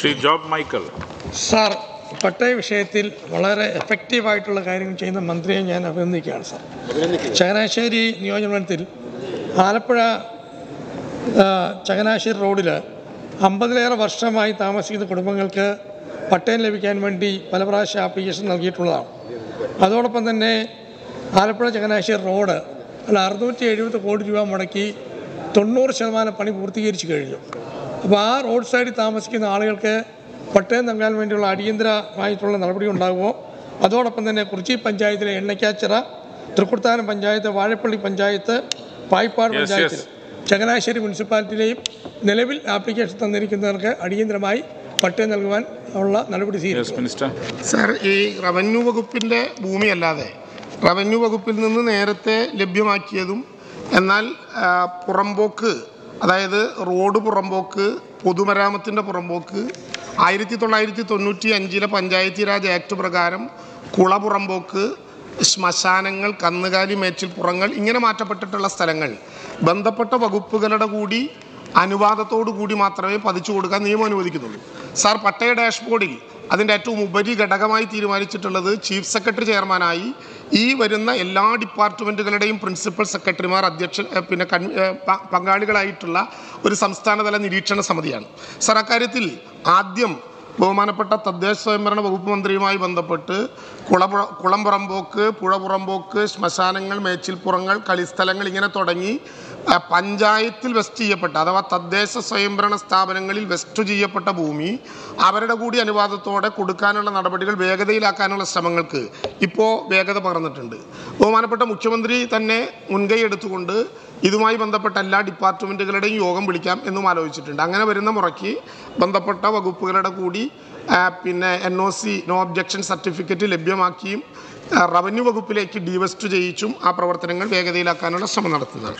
Shri Job Michael. Sir പട്ടയ വിഷയത്തിൽ വളരെ എഫക്റ്റീവായിട്ടുള്ള കാര്യങ്ങൾ ചെയ്യുന്ന മന്ത്രിയെ ഞാൻ അഭിനന്ദിക്കുകയാണ് സാർ. ചങ്ങനാശ്ശേരി നിയോജകമണ്ഡലത്തിൽ ആലപ്പുഴ ചങ്ങനാശ്ശേരി റോഡിൽ അമ്പതിലേറെ വർഷമായി താമസിക്കുന്ന കുടുംബങ്ങൾക്ക് പട്ടയം ലഭിക്കാൻ വേണ്ടി പല പ്രാവശ്യം ആപ്ലിക്കേഷൻ നൽകിയിട്ടുള്ളതാണ്. അതോടൊപ്പം തന്നെ ആലപ്പുഴ ചങ്ങനാശ്ശേരി റോഡ് അല്ല അറുന്നൂറ്റി എഴുപത് കോടി രൂപ മുടക്കി തൊണ്ണൂറ് ശതമാനം പണി പൂർത്തീകരിച്ചു കഴിഞ്ഞു. അപ്പോൾ ആ റോഡ് സൈഡിൽ താമസിക്കുന്ന ആളുകൾക്ക് പട്ടയം നൽകാൻ വേണ്ടിയുള്ള അടിയന്തരമായിട്ടുള്ള നടപടി ഉണ്ടാകുമോ? അതോടൊപ്പം തന്നെ കുറിച്ചി പഞ്ചായത്തിലെ എണ്ണയ്ക്കാച്ചിറ തൃക്കുർത്താനം പഞ്ചായത്ത് വാഴപ്പള്ളി പഞ്ചായത്ത് പായിപ്പാട് പഞ്ചായത്ത് പഞ്ചായത്തിൽ ചങ്ങനാശ്ശേരി മുനിസിപ്പാലിറ്റിയിലെയും നിലവിൽ ആപ്ലിക്കേഷൻ തന്നിരിക്കുന്നവർക്ക് അടിയന്തരമായി പട്ടയം നൽകുവാൻ ഉള്ള നടപടി സർ ഈ റവന്യൂ വകുപ്പിന്റെ ഭൂമിയല്ലാതെ റവന്യൂ വകുപ്പിൽ നിന്ന് നേരത്തെ ലഭ്യമാക്കിയതും എന്നാൽ പുറമ്പോക്ക് അതായത് റോഡ് പുറമ്പോക്ക് പൊതുമരാമത്തിന്റെ പുറമ്പോക്ക് ആയിരത്തി തൊള്ളായിരത്തി തൊണ്ണൂറ്റി അഞ്ചിലെ പഞ്ചായത്തി രാജ് ആക്ട് പ്രകാരം കുള പുറമ്പോക്ക് ശ്മശാനങ്ങൾ കന്നുകാലി മേച്ചിൽപ്പുറങ്ങൾ ഇങ്ങനെ മാറ്റപ്പെട്ടിട്ടുള്ള സ്ഥലങ്ങൾ. ബന്ധപ്പെട്ട വകുപ്പുകളുടെ കൂടി അനുവാദത്തോടു കൂടി മാത്രമേ പതിച്ചു കൊടുക്കാൻ നിയമം അനുവദിക്കുന്നുള്ളൂ. സാർ പട്ടയ ഡാഷ്ബോർഡിൽ അതിന്റെ ഏറ്റവും ഉപരി ഘടകമായി തീരുമാനിച്ചിട്ടുള്ളത് ചീഫ് സെക്രട്ടറി ചെയർമാനായി ഈ വരുന്ന എല്ലാ ഡിപ്പാർട്ട്മെന്റുകളുടെയും പ്രിൻസിപ്പൽ സെക്രട്ടറിമാർ അധ്യക്ഷ പിന്നെ കൺ പങ്കാളികളായിട്ടുള്ള ഒരു സംസ്ഥാനതല നിരീക്ഷണ സമിതിയാണ്. സാർ അക്കാര്യത്തിൽ ആദ്യം ബഹുമാനപ്പെട്ട തദ്ദേശ സ്വയംഭരണ വകുപ്പ് മന്ത്രിയുമായി ബന്ധപ്പെട്ട് കുളപുഴ കുളംപുറമ്പോക്ക് പുഴപുറമ്പോക്ക് പുഴ പുറമ്പോക്ക് ശ്മശാനങ്ങൾ മേച്ചിൽപ്പുറങ്ങൾ കളിസ്ഥലങ്ങൾ ഇങ്ങനെ തുടങ്ങി പഞ്ചായത്തിൽ വെസ്റ്റ് ചെയ്യപ്പെട്ട അഥവാ തദ്ദേശ സ്വയംഭരണ സ്ഥാപനങ്ങളിൽ വെസ്റ്റ് ചെയ്യപ്പെട്ട ഭൂമി അവരുടെ കൂടി അനുവാദത്തോടെ കൊടുക്കാനുള്ള നടപടികൾ വേഗതയിലാക്കാനുള്ള ശ്രമങ്ങൾക്ക് ഇപ്പോൾ വേഗത പകർന്നിട്ടുണ്ട്. ബഹുമാനപ്പെട്ട മുഖ്യമന്ത്രി തന്നെ മുൻകൈ എടുത്തുകൊണ്ട് ഇതുമായി ബന്ധപ്പെട്ട എല്ലാ ഡിപ്പാർട്ട്മെന്റുകളുടെയും യോഗം വിളിക്കാം എന്നും ആലോചിച്ചിട്ടുണ്ട്. അങ്ങനെ വരുന്ന മുറയ്ക്ക് ബന്ധപ്പെട്ട വകുപ്പുകളുടെ കൂടി പിന്നെ N O C no objection certificate ലഭ്യമാക്കിയും revenue വകുപ്പിലേക്ക് ഡിവസ്റ്റ് ചെയ്യിച്ചും ആ പ്രവർത്തനങ്ങൾ വേഗതയിലാക്കാനുള്ള ശ്രമം നടത്തുന്നതാണ്.